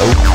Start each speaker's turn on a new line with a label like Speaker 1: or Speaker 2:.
Speaker 1: Bye.